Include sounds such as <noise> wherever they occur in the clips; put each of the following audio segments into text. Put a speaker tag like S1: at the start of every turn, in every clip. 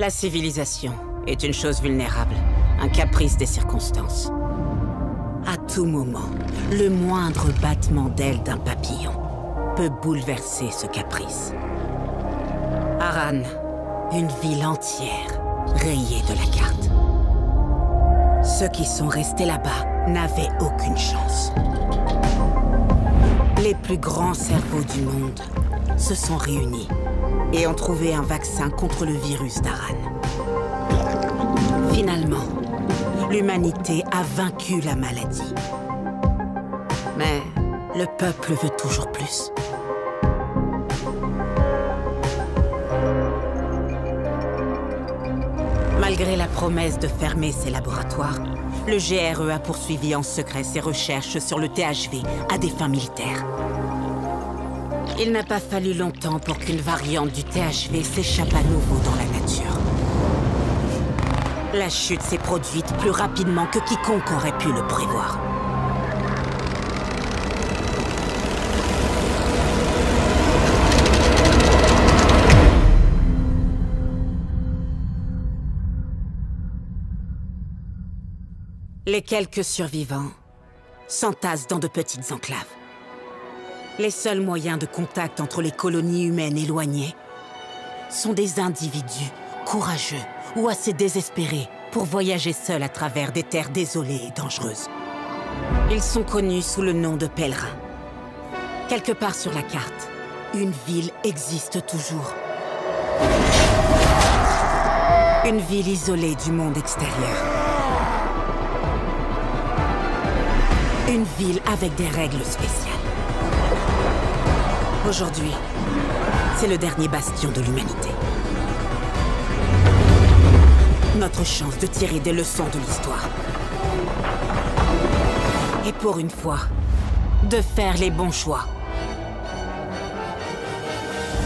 S1: La civilisation est une chose vulnérable, un caprice des circonstances. À tout moment, le moindre battement d'aile d'un papillon peut bouleverser ce caprice. Aran, une ville entière rayée de la carte. Ceux qui sont restés là-bas n'avaient aucune chance. Les plus grands cerveaux du monde se sont réunis et ont trouvé un vaccin contre le virus d'Aran. Finalement, l'humanité a vaincu la maladie. Mais le peuple veut toujours plus. Malgré la promesse de fermer ses laboratoires, le GRE a poursuivi en secret ses recherches sur le THV à des fins militaires. Il n'a pas fallu longtemps pour qu'une variante du THV s'échappe à nouveau dans la nature. La chute s'est produite plus rapidement que quiconque aurait pu le prévoir. Les quelques survivants s'entassent dans de petites enclaves. Les seuls moyens de contact entre les colonies humaines éloignées sont des individus courageux ou assez désespérés pour voyager seuls à travers des terres désolées et dangereuses. Ils sont connus sous le nom de pèlerins. Quelque part sur la carte, une ville existe toujours. Une ville isolée du monde extérieur. Une ville avec des règles spéciales. Aujourd'hui, c'est le dernier bastion de l'humanité. Notre chance de tirer des leçons de l'histoire. Et pour une fois, de faire les bons choix.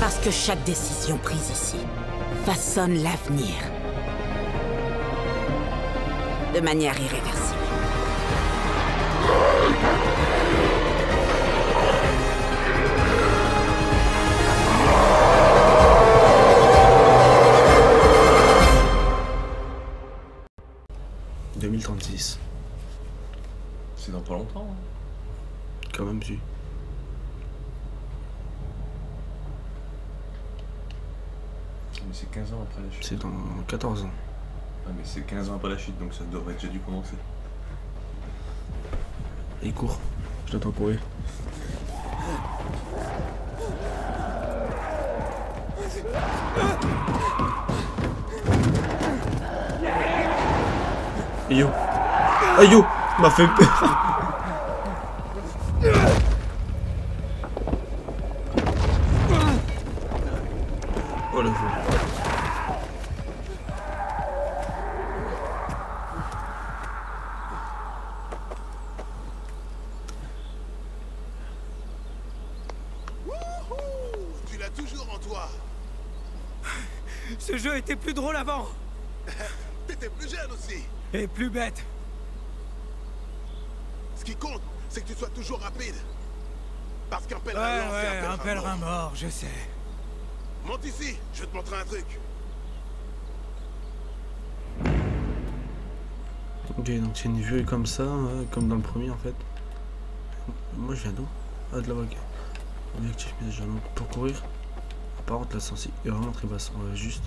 S1: Parce que chaque décision prise ici façonne l'avenir. De manière irréversible.
S2: « 2036.
S3: C'est dans pas longtemps. hein.
S2: Quand même, si.
S3: Mais c'est 15 ans après la chute.
S2: C'est dans 14 ans.
S3: Ah, mais c'est 15 ans après la chute, donc ça devrait déjà dû commencer.
S2: Il court. Je t'attends courir. Ah yo M'a fait peur. Oh.
S4: Tu l'as toujours en toi.
S5: Ce jeu était plus drôle avant
S4: T'étais plus jeune aussi.
S5: Et plus bête
S4: Ce qui compte, c'est que tu sois toujours rapide. Parce qu'un pèlerin c'est
S5: ouais, un pèlerin mort, je sais.
S4: Monte ici, je vais te montrer un truc.
S2: Ok, donc c'est une vue comme ça, ouais, comme dans le premier en fait. Moi je viens d'où? Ah de là-bas, ok. Objectif mise à jour. Donc, pour courir. Par contre la sensi est vraiment très basse. On va juste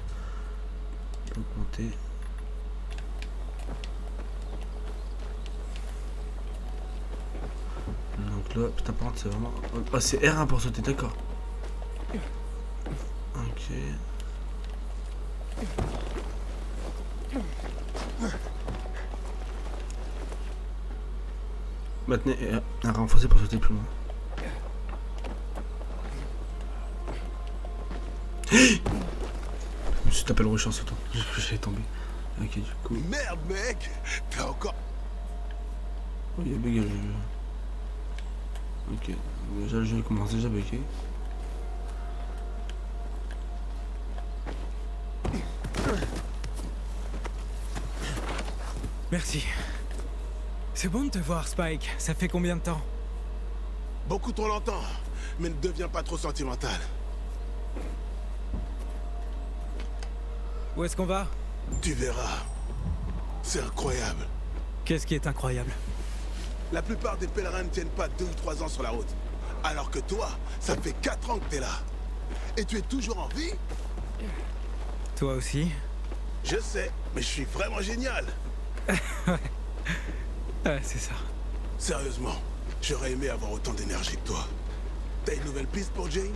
S2: augmenter. Donc là, putain par contre c'est vraiment... Ah c'est R1 pour sauter, d'accord. Ok. Maintenez et un renforcer pour sauter plus loin. Je me suis tapé le rocher en sautant. <laughs> J'allais tomber. Ok, du coup.
S4: Merde, mec T'as encore...
S2: Oh, il y a. Ok. Déjà, le jeu commence déjà à bugger.
S5: Merci. C'est bon de te voir, Spike. Ça fait combien de temps?
S4: Beaucoup trop longtemps. Mais ne deviens pas trop sentimental.
S5: Où est-ce qu'on va?
S4: Tu verras. C'est incroyable.
S5: Qu'est-ce qui est incroyable?
S4: La plupart des pèlerins ne tiennent pas deux ou trois ans sur la route. Alors que toi, ça fait quatre ans que t'es là. Et tu es toujours en vie?
S5: Toi aussi?
S4: Je sais, mais je suis vraiment génial. <laughs>
S5: Ouais, c'est ça.
S4: Sérieusement, j'aurais aimé avoir autant d'énergie que toi. T'as une nouvelle piste pour Jane?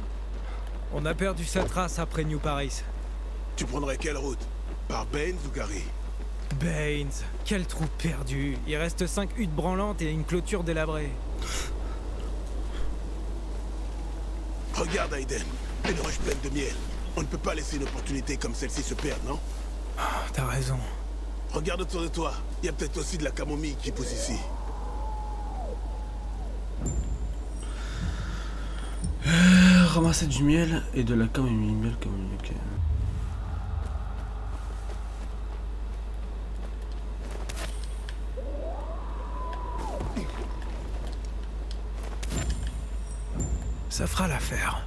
S5: On a perdu sa trace après New Paris.
S4: Tu prendrais quelle route? Par Baines ou Gary?
S5: Baines, quel trou perdu. Il reste 5 huttes branlantes et une clôture délabrée.
S4: Regarde Aiden, une ruche pleine de miel. On ne peut pas laisser une opportunité comme celle-ci se perdre, non?
S5: Ah, T'as raison.
S4: Regarde autour de toi. Il y a peut-être aussi de la camomille qui pousse ici.
S2: Euh, ramasser du miel et de la camomille. Miel, camomille, ok.
S5: Fera l'affaire.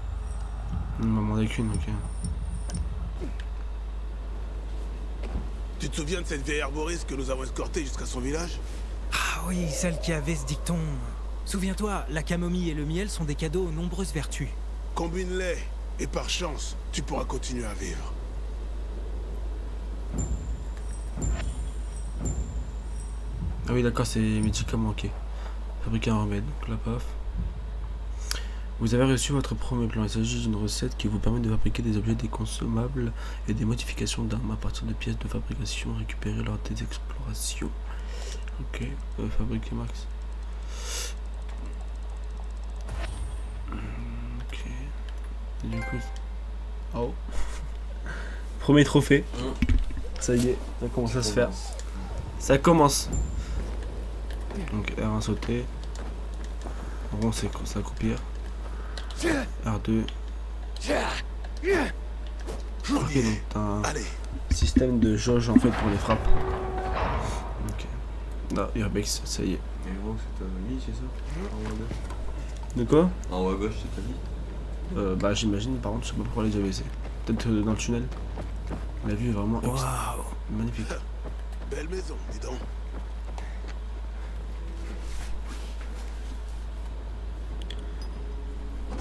S2: Il m'a demandé qu'une, ok.
S4: Tu te souviens de cette vieille arboriste que nous avons escortée jusqu'à son village?
S5: Ah oui, celle qui avait ce dicton. Souviens-toi, la camomille et le miel sont des cadeaux aux nombreuses vertus.
S4: Combine-les, et par chance, tu pourras continuer à vivre.
S2: Ah oui, d'accord, c'est médicament, ok. Fabriquer un remède, donc la paf. Vous avez reçu votre premier plan. Il s'agit d'une recette qui vous permet de fabriquer des objets déconsommables et des modifications d'armes à partir de pièces de fabrication récupérées lors des explorations. Ok, euh, fabriquer max. Ok. Et du coup. Oh. <laughs> Premier trophée. Ça y est, ça commence à se faire. Ça commence. Donc R1 sauter. Rond c'est s'accroupir. R2. Ok donc t'as un
S4: Allez,
S2: système de jauge en fait pour les frappes. Ok. Là, Urbex, ça y est.
S3: Et gros, c'est ta vie, c'est ça? En haut à gauche.
S2: De quoi?
S3: En haut à gauche, c'est ta vie
S2: euh, Bah j'imagine par contre je sais pas pourquoi les AVC. Peut-être euh, dans le tunnel. La vue est vraiment
S5: Waouh
S2: magnifique.
S4: belle maison, dis donc.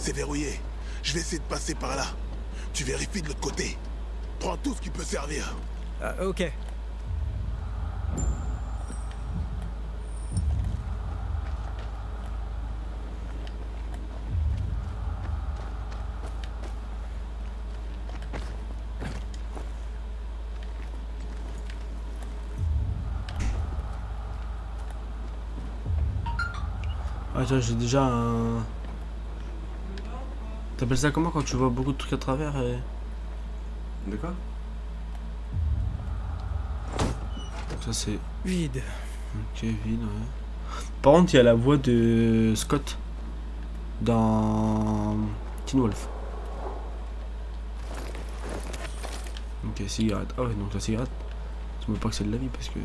S4: C'est verrouillé. Je vais essayer de passer par là. Tu vérifies de l'autre côté. Prends tout ce qui peut servir.
S5: Ah, ok.
S2: Ah tiens j'ai déjà un... T'appelles ça comment quand tu vois beaucoup de trucs à travers et...
S3: De quoi?
S2: Ça c'est...
S5: Vide.
S2: Ok, vide, ouais. Par contre, il y a la voix de Scott dans Teen Wolf. Ok, cigarette. Ah ouais, donc la cigarette, je me pas que c'est de la vie parce que.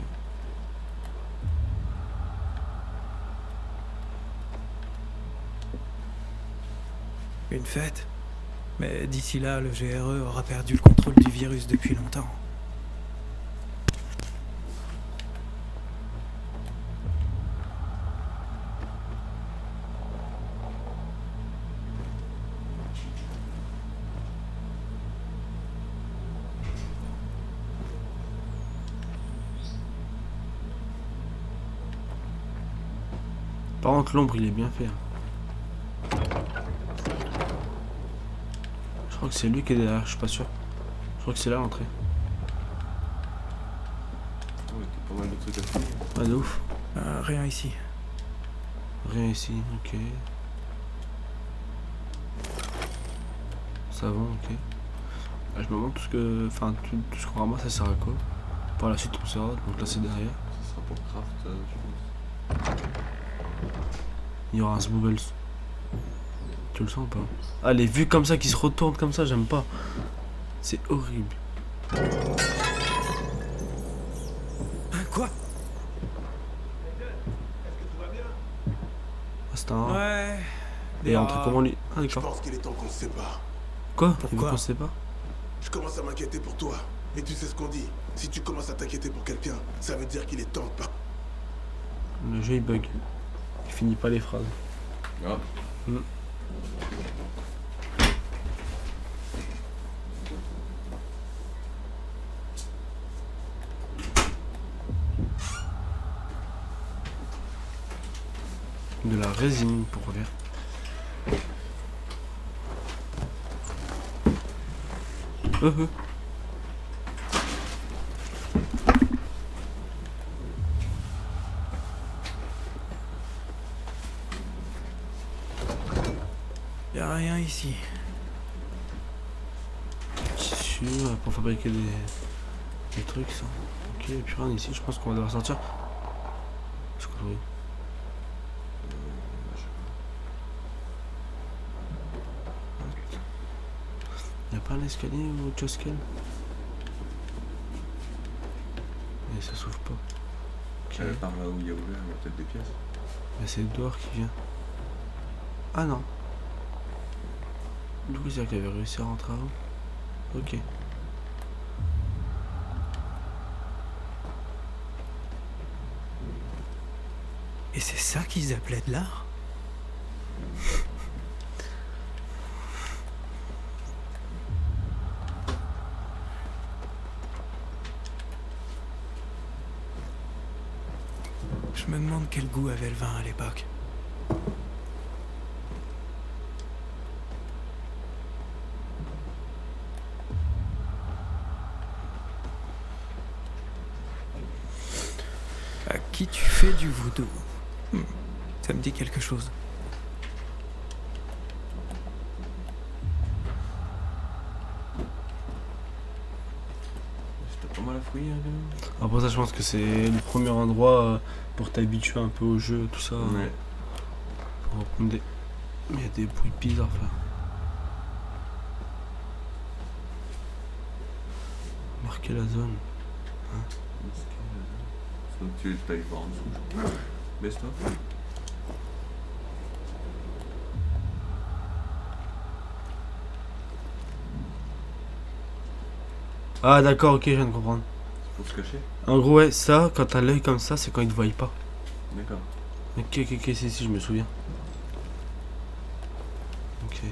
S5: Une fête. Mais d'ici là, le GRE aura perdu le contrôle du virus depuis longtemps.
S2: Par contre, l'ombre, il est bien fait. Je crois que c'est lui qui est derrière, je suis pas sûr. Je crois que c'est là l'entrée.
S3: Ouais, t'as pas mal de trucs à faire.
S2: Ah, de ouf.
S5: Euh, rien ici.
S2: Rien ici, ok. Savon, ok. Ah, je me demande tout ce que. Enfin, tout, tout ce qu'on ramasse, ça sert à quoi? Par la suite, on sert. Donc là, c'est derrière.
S3: Ça sera pour craft, euh, je pense.
S2: Il y aura un Smoobles. Tu le sens pas Ah, les vues comme ça qui se retournent comme ça, j'aime pas. C'est horrible.
S5: Hein, Quoi
S2: Ah, c'est un.
S5: Ouais.
S2: Et entre comment lui. Ah,
S4: Je
S2: d'accord.
S4: pense qu'il est temps qu'on se sépare.
S2: Quoi
S5: Pourquoi
S2: qu'on sait pas
S4: Je commence à m'inquiéter pour toi. Et tu sais ce qu'on dit Si tu commences à t'inquiéter pour quelqu'un, ça veut dire qu'il est temps de pas.
S2: Le jeu il bug. Il finit pas les phrases.
S3: Ah,
S2: De la résine pour euh.
S5: Y a rien ici.
S2: Euh, pour fabriquer des, des trucs ça. Ok, et puis rien ici, je pense qu'on va devoir sortir. Je crois que oui. Y'a pas un escalier ou autre chose qu'elle? Mais ça s'ouvre pas. Ok.
S3: euh, par là où il y a ouvert, il y a peut-être des pièces.
S2: Mais c'est dehors qui vient. Ah non. Du coup, qu'il avait réussi à rentrer avant. Ok.
S5: Et c'est ça qu'ils appelaient de l'art? Je me demande quel goût avait le vin à l'époque. À qui tu fais du voodoo Hmm, Ça me dit quelque chose.
S3: C'était pas mal à fouiller hein.
S2: Après ça, je pense que c'est le premier endroit euh, pour t'habituer un peu au jeu, tout ça.
S3: Ouais.
S2: Pour reprendre des... Il y a des bruits bizarres, frère. Marquer la zone.
S3: Donc voir en dessous. Baisse-toi.
S2: Ah d'accord, ok, je viens de comprendre.
S3: C'est pour se cacher.
S2: En gros, ouais, ça, quand t'as l'œil comme ça, c'est quand ils te voient pas.
S3: D'accord.
S2: Ok, ok, ok, si, si, je me souviens. Ok.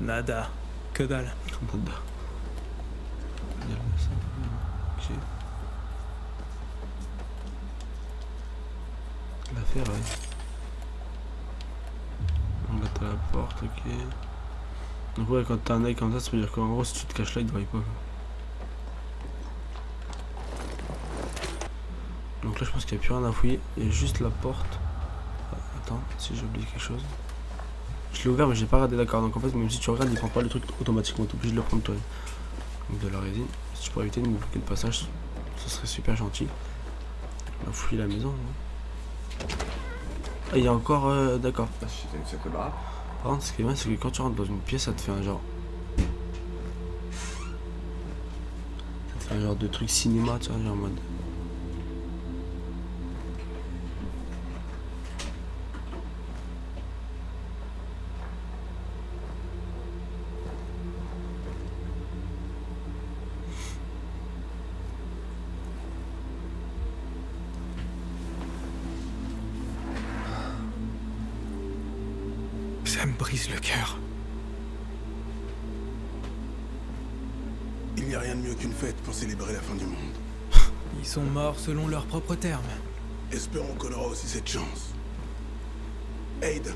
S5: Nada. Que dalle.
S2: Nada. Il y a le simple, Ok. Ferraille. On là la porte, ok. Donc ouais, quand t'as un œil comme ça, ça veut dire qu'en gros, si tu te caches là, il te voit pas. Donc là, je pense qu'il n'y a plus rien à fouiller. Il y a juste la porte. Attends, si j'ai oublié quelque chose. Je l'ai ouvert, mais j'ai pas regardé d'accord. Donc en fait, même si tu regardes, il prend pas le truc automatiquement. T'es obligé de le prendre toi. Donc de la résine. Si tu pourrais éviter de me bloquer le passage, ce serait super gentil. On va fouiller la maison. hein. Ah, il y a encore. euh, d'accord.
S3: Ah.
S2: Par contre, ce qui est bien, c'est que quand tu rentres dans une pièce, ça te fait un genre. Ça te fait un genre de truc cinéma, tu vois, genre en mode.
S5: Ça me brise le cœur.
S4: Il n'y a rien de mieux qu'une fête pour célébrer la fin du monde. <laughs>
S5: Ils sont morts selon leurs propres termes.
S4: Espérons qu'on aura aussi cette chance. Aiden,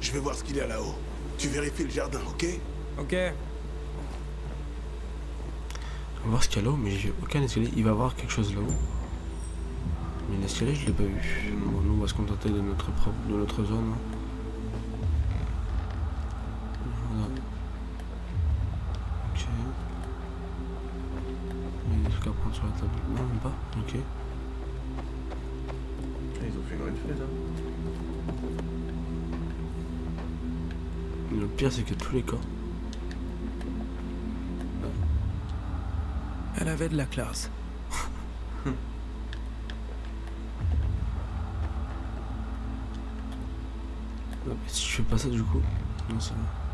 S4: je vais voir ce qu'il y a là-haut. Tu vérifies le jardin, ok?
S5: Ok.
S2: On va voir ce qu'il y a là-haut, mais j'ai aucun escalier. Il va y avoir quelque chose là-haut. Mais l'escalier, je l'ai pas vu. Bon, nous, on va se contenter de notre propre, de notre zone. hein. Trucs à prendre sur la table. Non, même pas. Ok.
S3: Ah, ils ont fait une vraie fête, hein.
S2: Le pire, c'est que tous les corps.
S5: Elle avait de la classe. <laughs>
S2: Si je fais pas ça, du coup. Non, ça va.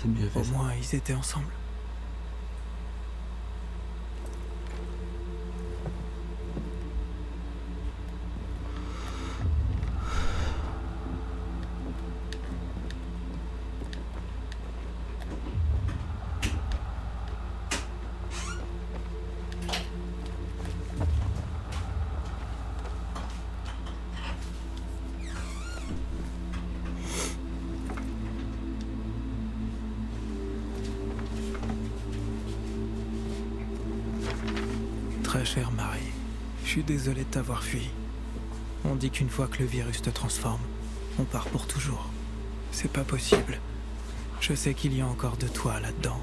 S2: C'est bien fait
S5: Au
S2: ça.
S5: moins, ils étaient ensemble. Je suis désolé de t'avoir fui. On dit qu'une fois que le virus te transforme, on part pour toujours. C'est pas possible. Je sais qu'il y a encore de toi là-dedans.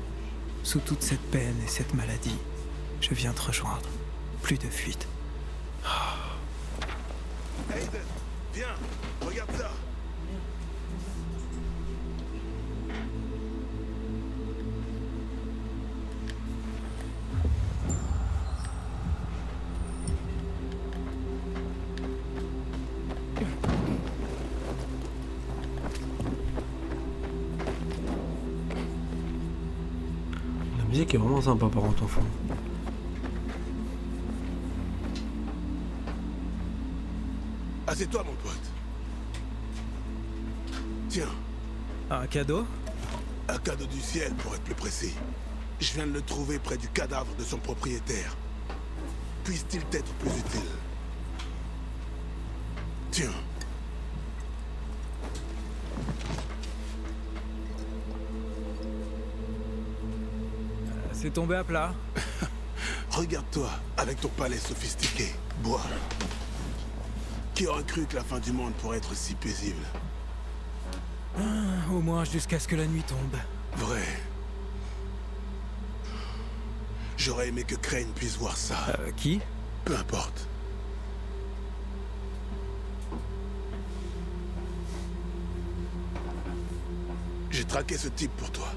S5: Sous toute cette peine et cette maladie, je viens te rejoindre. Plus de fuite.
S4: Viens, regarde ça.
S2: Musique est vraiment sympa par contre en fond.
S4: Assieds-toi, mon pote. Tiens,
S5: Un cadeau?
S4: Un cadeau du ciel pour être plus précis. Je viens de le trouver près du cadavre de son propriétaire. Puisse-t-il t'être plus utile? Tiens.
S5: C'est tombé à plat. <laughs>
S4: Regarde-toi avec ton palais sophistiqué. Bois. Qui aurait cru que la fin du monde pourrait être si paisible?
S5: Au moins jusqu'à ce que la nuit tombe.
S4: Vrai. J'aurais aimé que Crane puisse voir ça.
S5: Euh, qui?
S4: Peu importe. J'ai traqué ce type pour toi.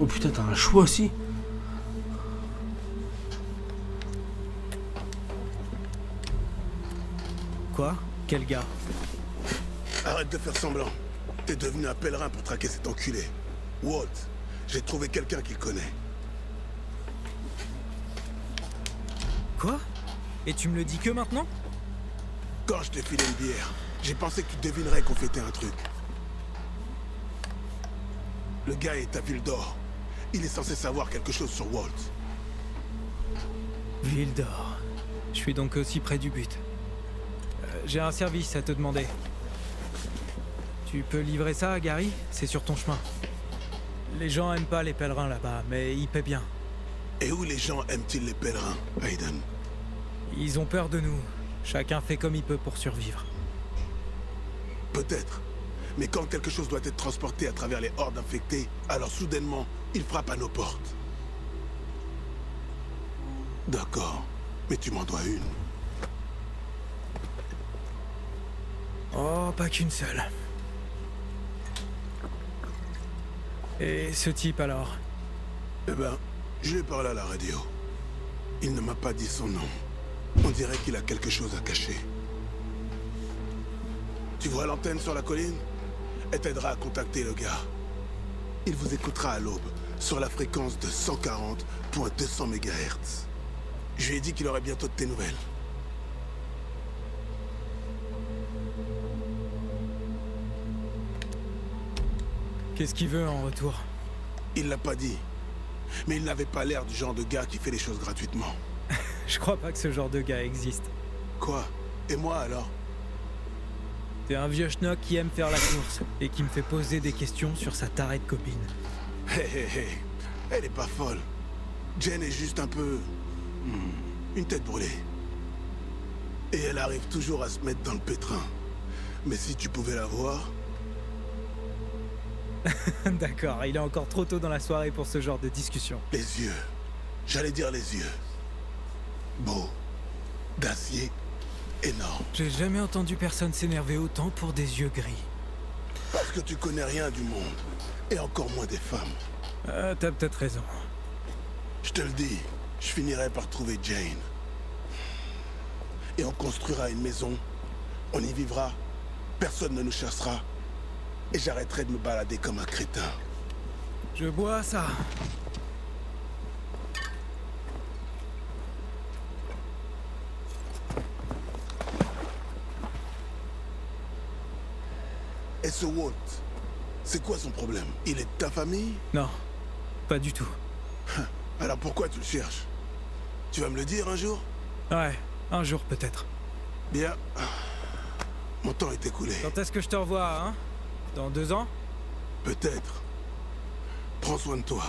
S2: Oh putain, t'as un choix aussi
S5: Quoi? Quel gars?
S4: Arrête de faire semblant. T'es devenu un pèlerin pour traquer cet enculé. Walt, j'ai trouvé quelqu'un qu'il connaît.
S5: Quoi? Et tu me le dis que maintenant?
S4: Quand je t'ai filé une bière, j'ai pensé que tu devinerais qu'on fêtait un truc. Le gars est à Ville d'Or. Il est censé savoir quelque chose sur Walt.
S5: Ville d'or. Je suis donc aussi près du but. Euh, J'ai un service à te demander. Tu peux livrer ça à Gary? C'est sur ton chemin. Les gens aiment pas les pèlerins là-bas, mais ils paient bien.
S4: Et où les gens aiment-ils les pèlerins, Aiden
S5: Ils ont peur de nous. Chacun fait comme il peut pour survivre.
S4: Peut-être. Mais quand quelque chose doit être transporté à travers les hordes infectées, alors soudainement, il frappe à nos portes. D'accord. Mais tu m'en dois une.
S5: Oh, pas qu'une seule. Et ce type alors?
S4: Eh ben, je lui ai parlé à la radio. Il ne m'a pas dit son nom. On dirait qu'il a quelque chose à cacher. Tu vois l'antenne sur la colline? Elle t'aidera à contacter le gars. Il vous écoutera à l'aube, sur la fréquence de 140.200 MHz. Je lui ai dit qu'il aurait bientôt de tes nouvelles.
S5: Qu'est-ce qu'il veut en retour?
S4: Il l'a pas dit. Mais il n'avait pas l'air du genre de gars qui fait les choses gratuitement. <laughs>
S5: Je crois pas que ce genre de gars existe.
S4: Quoi? Et moi alors?
S5: T'es un vieux schnock qui aime faire la course et qui me fait poser des questions sur sa tarée de copine.
S4: Hé hé hé, elle est pas folle. Jen est juste un peu... hmm, une tête brûlée. Et elle arrive toujours à se mettre dans le pétrin. Mais si tu pouvais la voir... <laughs>
S5: D'accord, il est encore trop tôt dans la soirée pour ce genre de discussion.
S4: Les yeux. J'allais dire les yeux. Beau. D'acier. Énorme.
S5: J'ai jamais entendu personne s'énerver autant pour des yeux gris.
S4: Parce que tu connais rien du monde. Et encore moins des femmes.
S5: Euh, t'as peut-être raison.
S4: Je te le dis, je finirai par trouver Jane. Et on construira une maison. On y vivra personne ne nous chassera. Et j'arrêterai de me balader comme un crétin.
S5: Je bois ça.
S4: Et ce Walt, c'est quoi son problème? Il est de ta famille?
S5: Non, pas du tout.
S4: Alors pourquoi tu le cherches? Tu vas me le dire un jour?
S5: Ouais, un jour peut-être.
S4: Bien. Mon temps est écoulé.
S5: Quand est-ce que je te revois, hein? Dans deux ans?
S4: Peut-être. Prends soin de toi.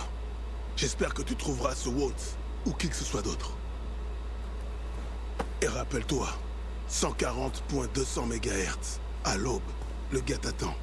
S4: J'espère que tu trouveras ce Waltz ou qui que ce soit d'autre. Et rappelle-toi, 140.200 MHz. À l'aube, le gars t'attend.